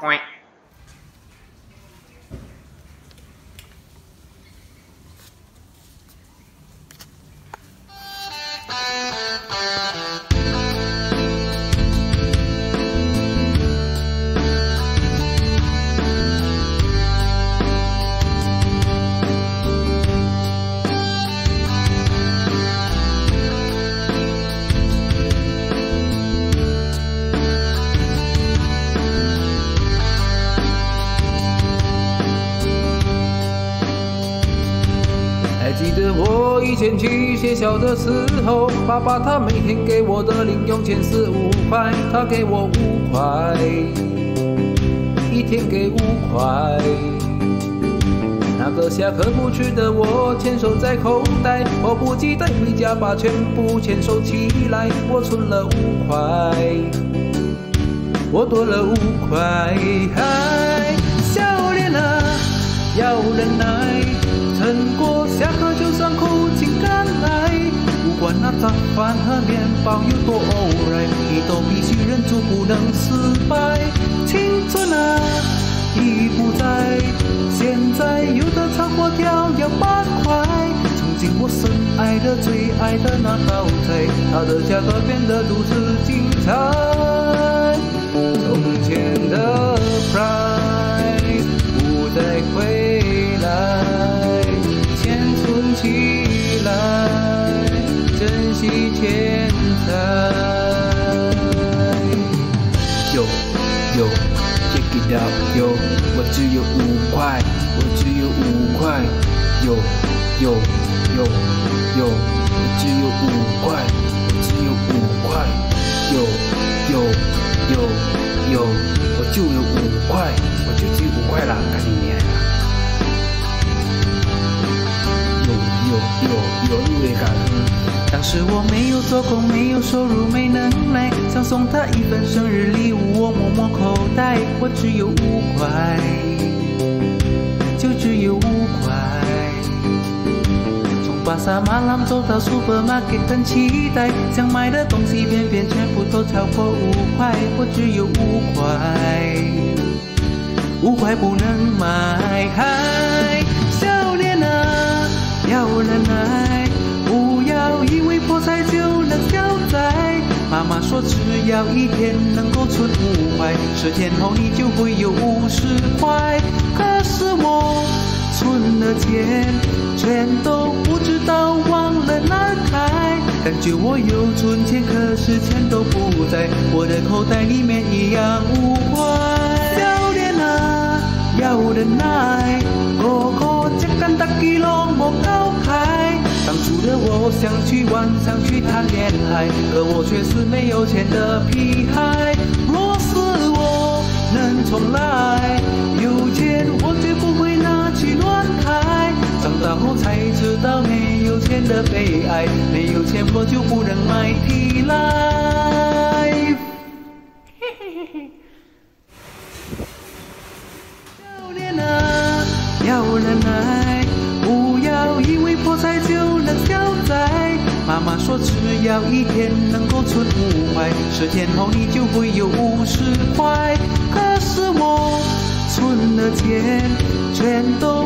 Point. 还记得我以前去学校的时候，爸爸他每天给我的零用钱是五块，他给我五块，一天给五块。那个下课不去的我，钱收在口袋，迫不及待回家把全部钱收起来。我存了五块，我多了五块。嗨，笑脸啊，要忍耐。早饭和面包有多偶然，你都必须忍住不能失败。青春啊，已不在，现在有的超过跳要八块。曾经我深爱的、最爱的那道菜，它的价格变得如此精彩。只有五块，我只有五块。有有有有，我只有五块，我只有五块。有有有有，我就有五块，我就只有五块了，赶紧念。是我没有做工，没有收入，没能耐，想送她一份生日礼物，我摸摸口袋，我只有五块，就只有五块。从巴萨马兰走到 supermarket 很期待，想买的东西偏偏全部都超过五块，我只有五块，五块不能买。妈妈说，只要一天能够存五块，十天后你就会有五十块。可是我存的钱全都不知道往了哪儿开，感觉我有存钱，可是钱都不在我的口袋里面一样五块。小脸啊，要忍耐，哥哥这干大吉隆莫高。我想去玩，想去谈恋爱，可我却是没有钱的屁孩。若是我能重来，有钱我绝不会拿去乱开。长大后才知道没有钱的悲哀，没有钱我就不能买皮来。嘿嘿嘿嘿。妈妈说，只要一天能够存五块，十天后你就会有五十块。可是我存的钱，全都。